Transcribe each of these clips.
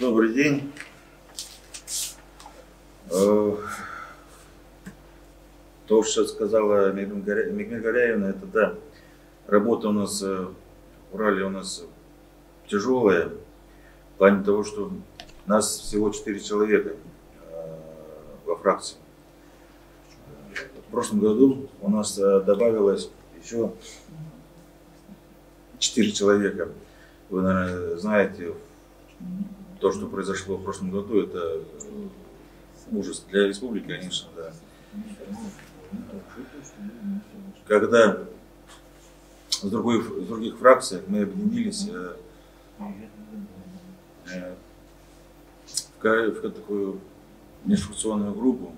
Добрый день. Э, то, что сказала Мигмель Горяевна, это да, работа у нас э, в Урале у нас тяжелая, в плане того, что нас всего 4 человека э, во фракции. В прошлом году у нас добавилось еще 4 человека. Вы, наверное, знаете, то, что произошло в прошлом году, это ужас для республики, конечно, да. Когда с, другой, с других фракций мы объединились э, э, в, в такую межфракционную группу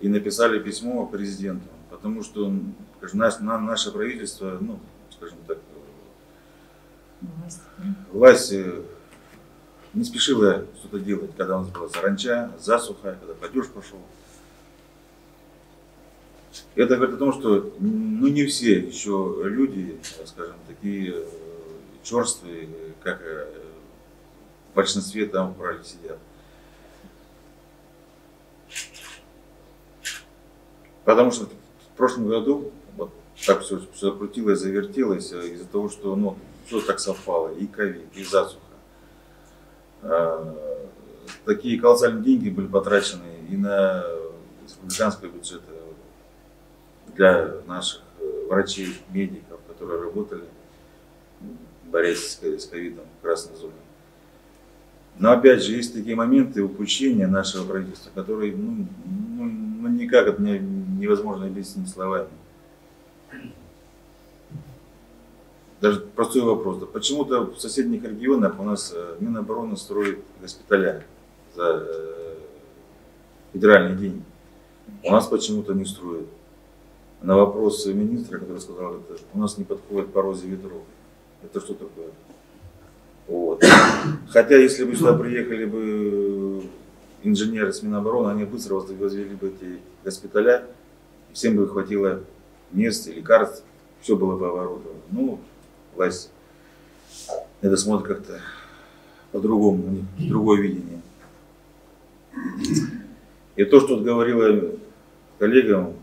и написали письмо президенту, потому что скажем, наш, наше правительство, ну, скажем так, власть не спешила что-то делать, когда у нас была саранча, засуха, когда падеж пошел. Это говорит о том, что ну, не все еще люди, скажем, такие э, черствые, как э, в большинстве там в Урале сидят. Потому что в прошлом году вот так все, все крутилось, завертелось э, из-за того, что ну, все так совпало, и ковид, и засуха. А, такие колоссальные деньги были потрачены и на республиканский бюджет для наших э, врачей, медиков, которые работали, борясь с ковидом в красной зоне. Но опять же, есть такие моменты упущения нашего правительства, которые ну, ну, ну никак это невозможно объяснить словами. Даже простой вопрос. Да почему-то в соседних регионах у нас э, Минобороны строит госпиталя за э, федеральные деньги. У нас почему-то не строят. На вопрос министра, который сказал, это у нас не подходит порозе ветров. Это что такое? Вот. Хотя, если бы сюда приехали бы инженеры с Минобороны, они быстро возвели бы эти госпиталя, всем бы хватило мест и лекарств, все было бы оборудовано. Ну, власть это смотрит как-то по-другому, другое видение. И то, что говорила коллегам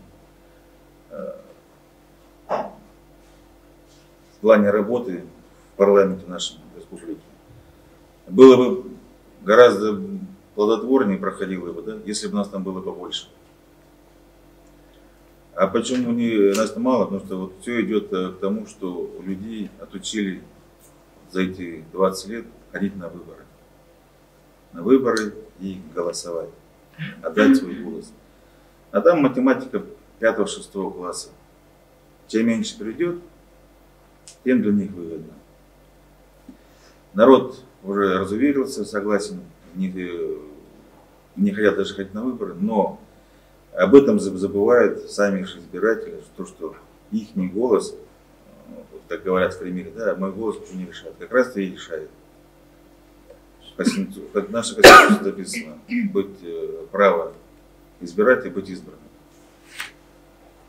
э, в плане работы в парламенте нашей республики, было бы гораздо плодотворнее проходило бы, да, если бы нас там было побольше. А почему не, нас мало? Потому что вот все идет э, к тому, что людей отучили за эти 20 лет ходить на выборы. На выборы и голосовать. Отдать свой голос. А там математика 5-6 класса. Чем меньше придет, тем для них выгодно. Народ уже разуверился, согласен, не, э, не хотят даже ходить на выборы, но об этом забывают сами их избиратели, то, что их голос, так говорят в примере, да, мой голос не решает. Как раз и решает. Как наше Конституция написано, быть э, право избирать и быть избранным.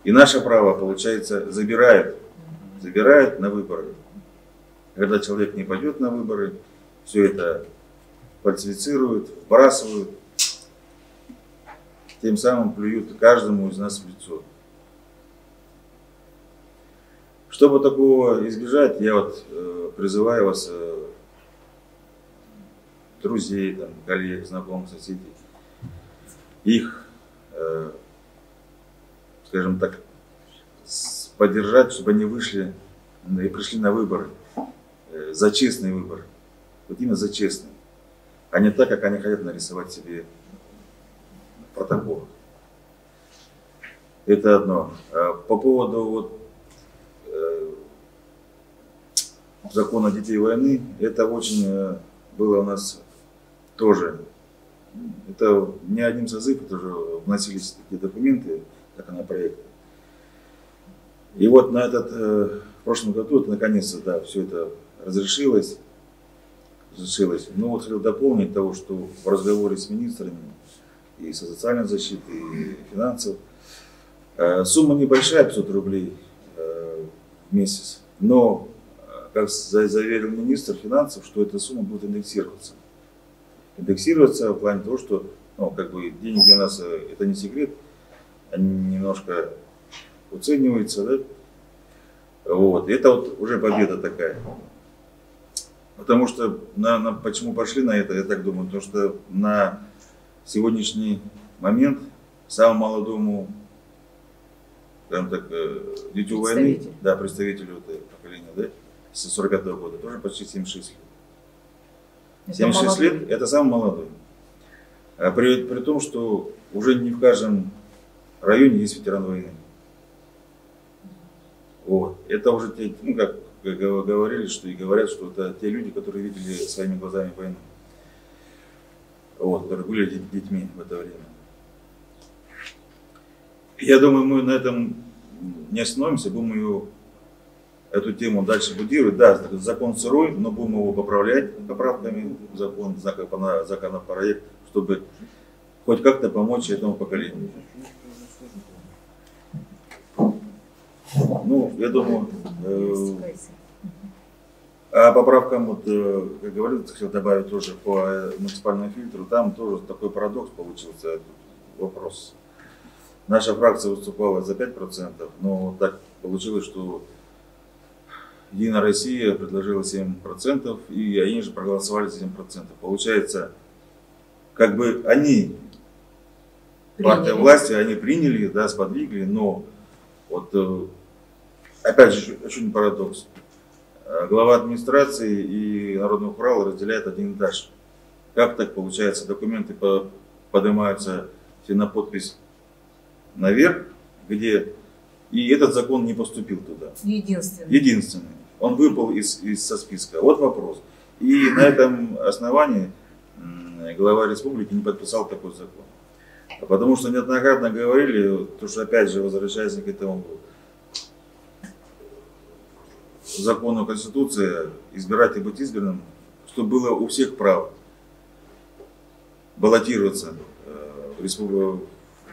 И наше право, получается, забирает, забирает на выборы. Когда человек не пойдет на выборы, все это фальсифицируют, вбрасывают, тем самым плюют каждому из нас в лицо. Чтобы такого избежать, я вот э, призываю вас, э, друзей, там, коллег, знакомых, соседей, их, э, скажем так, поддержать, чтобы они вышли и пришли на выборы, э, за честные выборы. Вот именно за честные. А не так, как они хотят нарисовать себе протоколах. Это одно. А по поводу вот, э, закона детей войны, это очень э, было у нас тоже, это не один созыв, это уже вносились такие документы, как на проект. И вот на этот, э, в прошлом году, это наконец-то, да, все это разрешилось, разрешилось. Но вот хотел дополнить того, что в разговоре с министрами и со социальной защиты, и финансов. Э, сумма небольшая, 500 рублей э, в месяц, но, э, как заверил министр финансов, что эта сумма будет индексироваться. индексироваться в плане того, что ну, как бы деньги у нас, это не секрет, они немножко оцениваются, да? Вот. Это вот уже победа такая. Потому что, на, на, почему пошли на это, я так думаю, потому что на сегодняшний момент самому молодому, скажем так, э, дитю войны, да, представителю этого поколения, да, с 45 -го года, тоже почти 76 лет. 76 лет – это самый молодой. А при, при том, что уже не в каждом районе есть ветеран войны. Вот. Это уже те, ну, как говорили, что и говорят, что это те люди, которые видели своими глазами войну. Вот, которые были детьми в это время. Я думаю, мы на этом не остановимся, будем ее, эту тему дальше будировать. Да, закон сырой, но будем его поправлять поправками в закон, законопроект, чтобы хоть как-то помочь этому поколению. Ну, я думаю, э, а поправкам, вот, э, как говорил, хотел добавить тоже по э, муниципальному фильтру, там тоже такой парадокс получился, вопрос. Наша фракция выступала за 5%, но так получилось, что Единая Россия предложила 7%, и они же проголосовали за 7%. Получается, как бы они, приняли. партия власти, они приняли, да, сподвигли, но вот э, опять же, очень парадокс. Э, глава администрации и Народного хурала разделяют один этаж. Как так получается? Документы поднимаются все на подпись наверх, где и этот закон не поступил туда. Единственный. Единственный. Он выпал из, из со списка. Вот вопрос. И на этом основании глава республики не подписал такой закон. Потому что неоднократно говорили, то что опять же возвращаясь к этому закону Конституции избирать и быть избранным, чтобы было у всех право баллотироваться э, в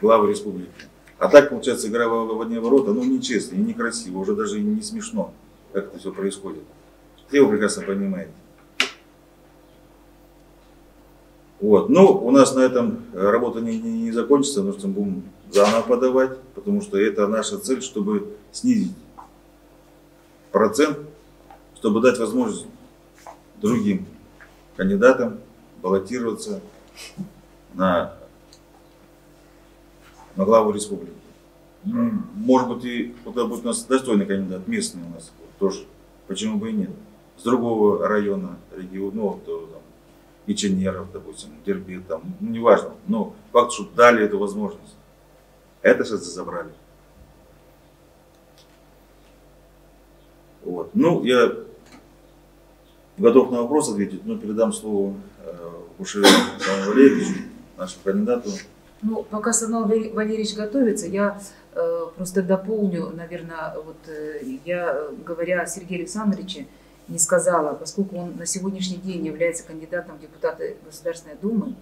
главы республики. А так, получается, игра в одни ворота, ну, нечестно и некрасиво, уже даже не смешно, как это все происходит. Все вы прекрасно понимаете. Вот. Ну, у нас на этом работа не, не, не закончится, потому что мы будем заново подавать, потому что это наша цель, чтобы снизить процент, чтобы дать возможность другим кандидатам баллотироваться на, на главу республики. Может быть, и кто-то будет у нас достойный кандидат, местный у нас тоже. Почему бы и нет? С другого района, региона, ну, то, там, Иченеров, допустим, Дербит, там, ну, неважно. Но факт, что дали эту возможность. Это сейчас забрали. Вот. Ну, я готов на вопрос ответить, но передам слово э, Бушеве Саму Валерьевичу, нашему кандидату. Ну, пока Санал Валерьевич готовится, я э, просто дополню, наверное, вот э, я, говоря о Сергее Александровиче, не сказала, поскольку он на сегодняшний день является кандидатом в депутаты Государственной Думы,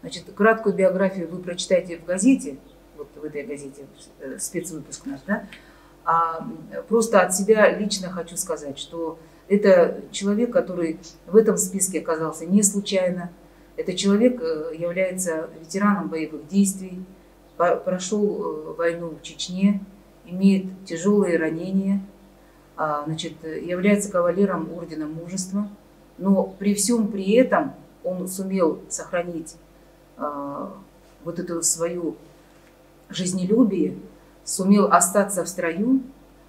значит, краткую биографию вы прочитаете в газете, вот в этой газете, э, спецвыпуск наш, да, а просто от себя лично хочу сказать, что это человек, который в этом списке оказался не случайно. Это человек э, является ветераном боевых действий, прошел э, войну в Чечне, имеет тяжелые ранения, а, значит, является кавалером Ордена Мужества. Но при всем при этом он сумел сохранить а, вот эту свою жизнелюбие, сумел остаться в строю,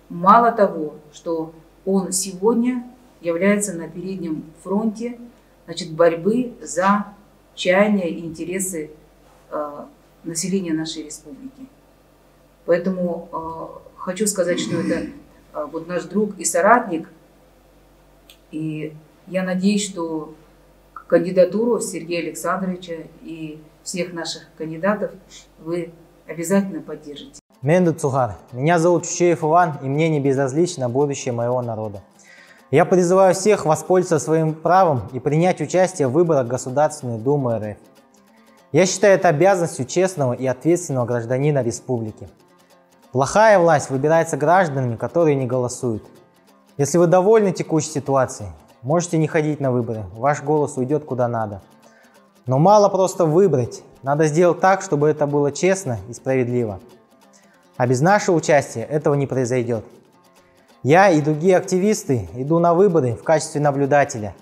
мало того, что он сегодня является на переднем фронте значит, борьбы за чаяния и интересы э, населения нашей республики. Поэтому э, хочу сказать, что это э, вот наш друг и соратник, и я надеюсь, что кандидатуру Сергея Александровича и всех наших кандидатов вы обязательно поддержите. Менду Цугар. Меня зовут Чучеев Иван, и мне не безразлично будущее моего народа. Я призываю всех воспользоваться своим правом и принять участие в выборах Государственной Думы РФ. Я считаю это обязанностью честного и ответственного гражданина республики. Плохая власть выбирается гражданами, которые не голосуют. Если вы довольны текущей ситуацией, можете не ходить на выборы, ваш голос уйдет куда надо. Но мало просто выбрать, надо сделать так, чтобы это было честно и справедливо. А без нашего участия этого не произойдет. Я и другие активисты иду на выборы в качестве наблюдателя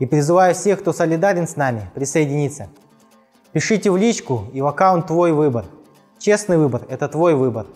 и призываю всех, кто солидарен с нами, присоединиться. Пишите в личку и в аккаунт «Твой выбор». Честный выбор – это твой выбор.